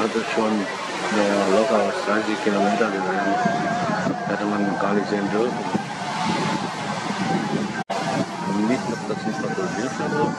another shown the local strategy kilometer design Catalan college and Meet the potential producer of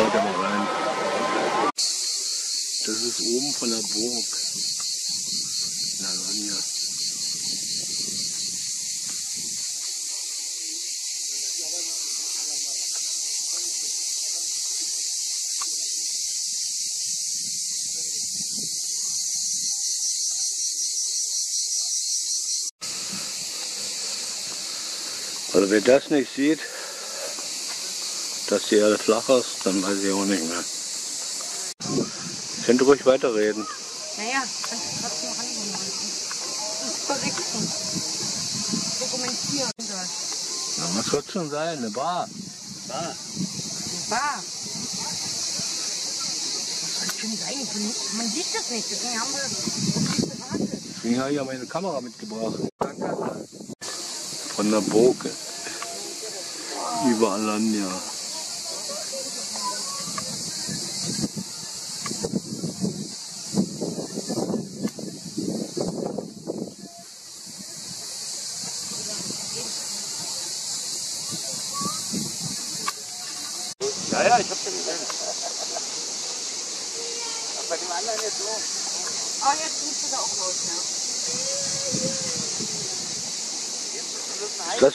Schaut da mal rein. Das ist oben von der Burg. Nalanja. Also wer das nicht sieht, dass die Erde flach ist, dann weiß ich auch nicht mehr. Könnt ihr ruhig weiterreden. Naja, kannst du trotzdem. Und berichten. Dokumentieren soll. Na, was wird schon sein? Eine Bar. Bar. Eine Bar. Was soll schon sein? Man sieht das nicht, deswegen haben wir. Deswegen habe ich ja meine Kamera mitgebracht. Von der Burg. Über Alanya. Ja, ja, ich hab's ja gesehen. bei dem anderen jetzt so. Oh, jetzt müsste da auch raus, ja. Das,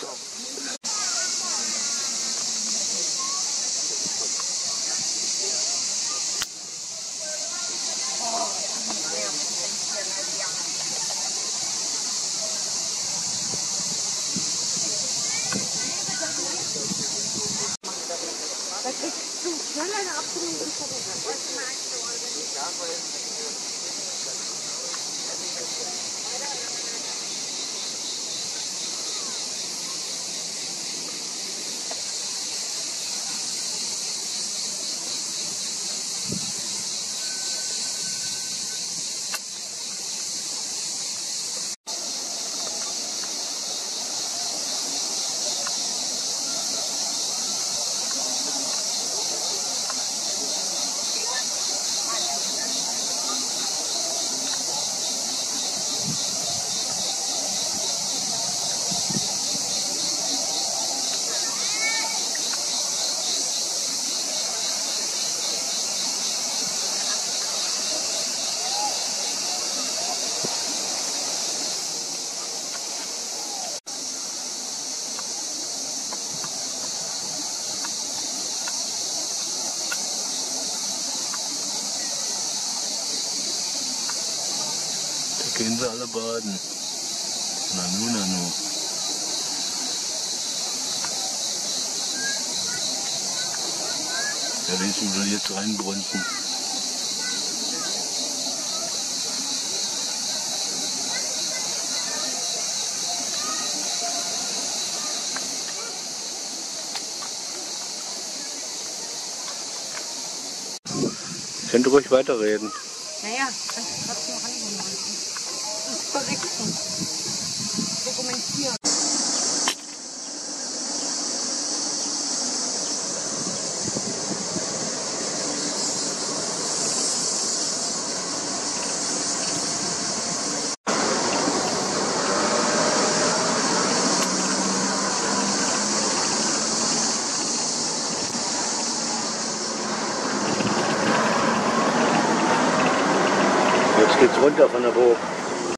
これ。Gehen sie alle baden. Nanu, nanu. Ja, wenigstens will jetzt reinbrunzen. Könnt ihr ruhig weiterreden. Naja, geht's runter von der Burg.